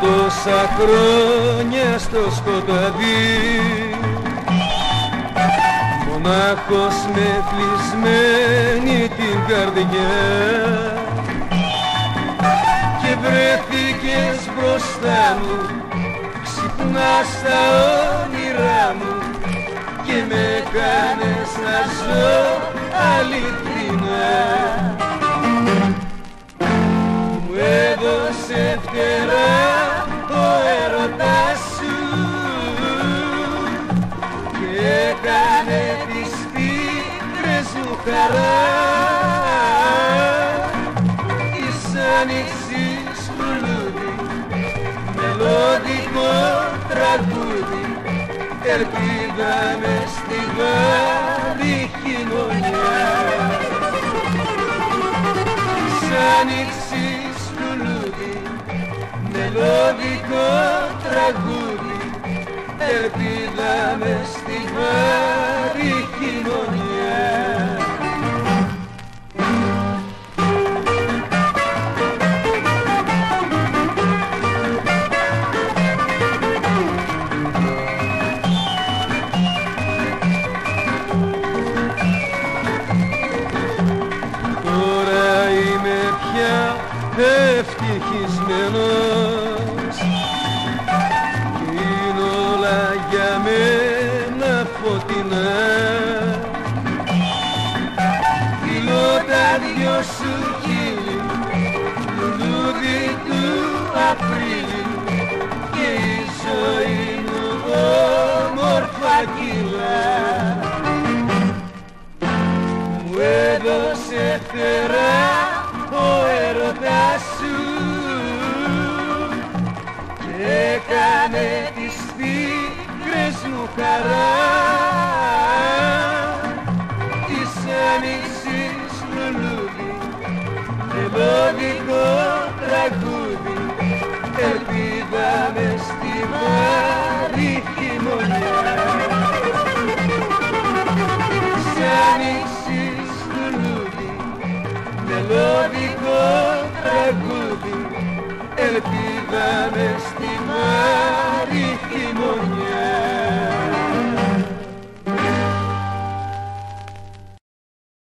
τόσα χρόνια στο σκοτάδι. Μονάχος με κλεισμένη την καρδιά. Και βρέθηκες μπροστά μου ξυπνάς στα όνειρά μου και με κάνες να ζω αληθινά πίκρες μου χαρά της άνοιξης λουλούδι μελωδικό τραγούδι ελπίδα μες στη βάρη κοινωνιά της άνοιξης λουλούδι μελωδικό τραγούδι ελπίδα μες στη ευτυχισμένος. Και είναι όλα για μένα φωτεινά. Φιλώ τα δυο σου χείλη λουλούδι του Απρίλη και η ζωή μου όμορφα κιλά μου έδωσε φτερά ο έρωτας σου. Και έκανε τις πίκρες μου χαρά. Της άνοιξης λουλούδι μελωδικό τραγούδι τραγούδι ελπίδα μες στη μάχη